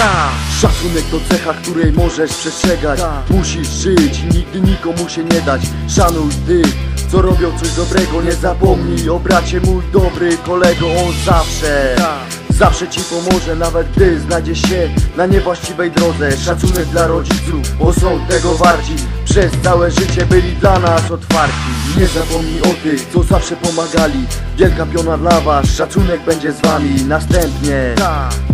Tak, Szacunek to cecha, której możesz przestrzegać. Tak. Musisz żyć i nigdy nikomu się nie dać. Szanuj tych, co robią coś dobrego. Nie zapomnij o bracie mój dobry kolego. On zawsze, zawsze ci pomoże Nawet gdy znajdziesz się na niewłaściwej drodze. Szacunek dla rodziców, bo są tego warci. Przez całe życie byli dla nas otwarci. Nie zapomnij o tych, co zawsze pomagali. Wielka piona dla was, szacunek będzie z wami. Następnie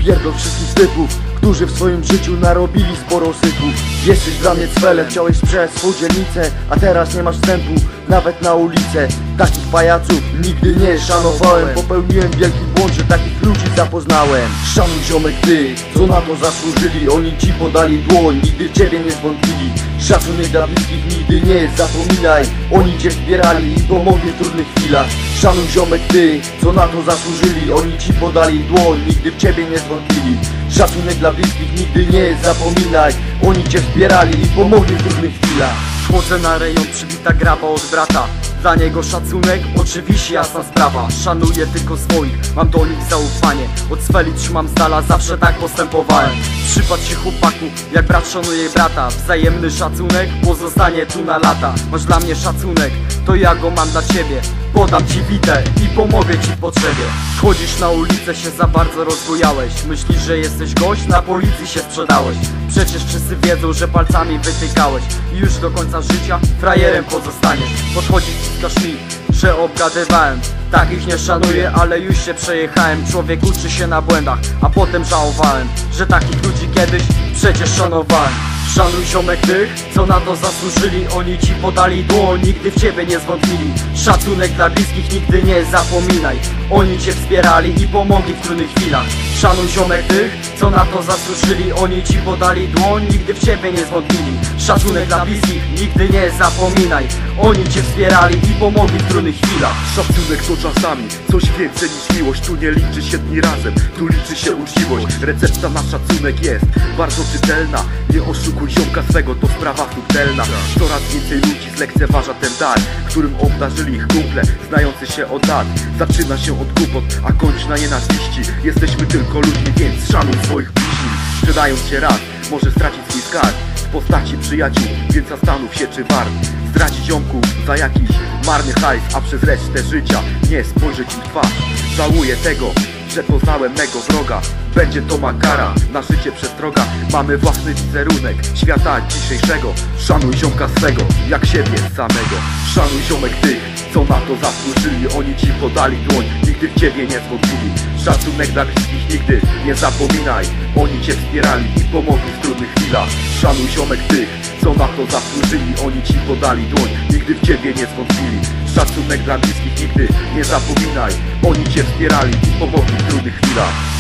Pierdol wszystkich typów, którzy w swoim życiu narobili sporo sypów Jesteś dla mnie cwelem, chciałeś przez swą dzielnicę A teraz nie masz wstępu, nawet na ulicę. Takich pajaców nigdy nie szanowałem. Popełniłem wielki błąd, że takich ludzi zapoznałem. Szanuj ziomek ty, co na to zasłużyli? Oni ci podali dłoń, nigdy ciebie nie zwątpili. Szacunek dla bliskich nigdy nie zapominaj. Oni cię wspierali i pomogli w trudnych chwilach. Szanuj ziomek ty, co na to zasłużyli? Oni ci podali dłoń, nigdy w ciebie nie zwątpili Szacunek dla bliskich nigdy nie zapominaj. Oni cię wspierali i pomogli w trudnych chwilach. Chodzę na rejon przybita graba od brata. Dla niego szacunek, oczywiście jasna sprawa. Szanuję tylko swoich, mam do nich zaufanie. Od sweli trzymam z dala, zawsze tak postępowałem. Przypatrz się chłopaku, jak brat szanuje brata. Wzajemny szacunek pozostanie tu na lata. Masz dla mnie szacunek, to ja go mam dla ciebie Podam ci witę i pomogę ci w potrzebie. Chodzisz na ulicę, się za bardzo rozbujałeś. Myślisz, że jesteś gość, na policji się sprzedałeś. Przecież wszyscy wiedzą, że palcami wytykałeś. I już do końca życia frajerem pozostaniesz. Podchodzisz wskaż mi, że obgadywałem. Takich nie szanuję, ale już się przejechałem. Człowiek uczy się na błędach, a potem żałowałem Że takich ludzi kiedyś przecież szanowałem Szanuj ziomek tych, co na to zasłużyli. Oni ci podali dłoń, nigdy w ciebie nie zwątpili. Szacunek dla bliskich nigdy nie zapominaj. Oni cię wspierali i pomogli w trudnych chwilach Szanuj ziomek tych, co na to zasłużyli Oni ci podali dłoń, nigdy w ciebie nie zwątpili. Szacunek dla bliskich nigdy nie zapominaj. Oni cię wspierali i pomogli w trudnych chwilach. Szacunek to czasami coś więcej niż miłość. Tu nie liczy się dni razem, tu liczy się uczciwość. Recepta na szacunek jest bardzo czytelna. Nie oszukuj ziomka swego, to sprawa subtelna. Coraz więcej ludzi zlekceważa ten dar Którym obdarzyli ich kumple, znający się od lat. Zaczyna się od głupot, a kończy na nienawiści. Jesteśmy tylko ludźmi, więc szanuj swoich bliźni Sprzedając się raz, może stracić swój skarb. W postaci przyjaciół, więc zastanów się czy wart Zdradzić ziomków za jakiś marny hajs, a przez resztę życia nie spojrzeć im w twarz. Żałuję tego, że poznałem mego wroga. Będzie to makara, na życie przestroga. Mamy własny wizerunek świata dzisiejszego. Szanuj ziomka swego, jak siebie samego. Szanuj ziomek tych, co na to zasłużyli? Oni ci podali dłoń, nigdy w ciebie nie zwątpili Szacunek dla bliskich nigdy nie zapominaj. Oni cię wspierali i pomogli w trudnych chwilach. Szanuj ziomek tych, co na to zasłużyli. Oni ci podali dłoń, nigdy w ciebie nie zwątpili Szacunek dla bliskich nigdy nie zapominaj. Oni cię wspierali i pomogli w trudnych chwilach